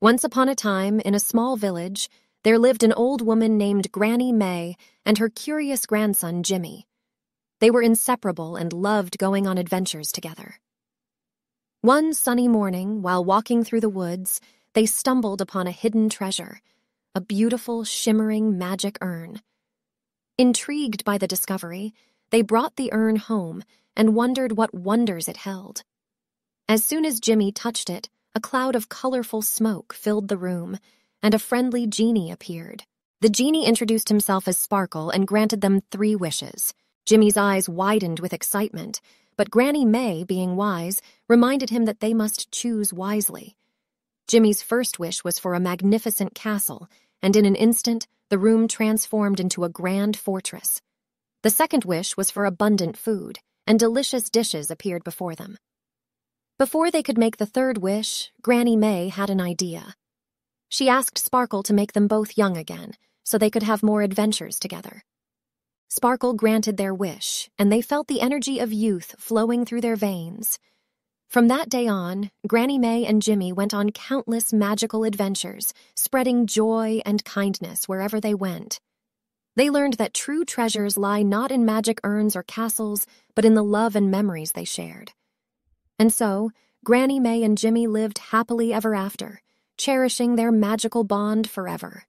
Once upon a time, in a small village, there lived an old woman named Granny May and her curious grandson, Jimmy. They were inseparable and loved going on adventures together. One sunny morning, while walking through the woods, they stumbled upon a hidden treasure a beautiful, shimmering magic urn. Intrigued by the discovery, they brought the urn home and wondered what wonders it held. As soon as Jimmy touched it, a cloud of colorful smoke filled the room, and a friendly genie appeared. The genie introduced himself as Sparkle and granted them three wishes. Jimmy's eyes widened with excitement, but Granny May, being wise, reminded him that they must choose wisely. Jimmy's first wish was for a magnificent castle, and in an instant, the room transformed into a grand fortress. The second wish was for abundant food, and delicious dishes appeared before them. Before they could make the third wish, Granny May had an idea. She asked Sparkle to make them both young again, so they could have more adventures together. Sparkle granted their wish, and they felt the energy of youth flowing through their veins. From that day on, Granny May and Jimmy went on countless magical adventures, spreading joy and kindness wherever they went. They learned that true treasures lie not in magic urns or castles, but in the love and memories they shared. And so, Granny May and Jimmy lived happily ever after, cherishing their magical bond forever.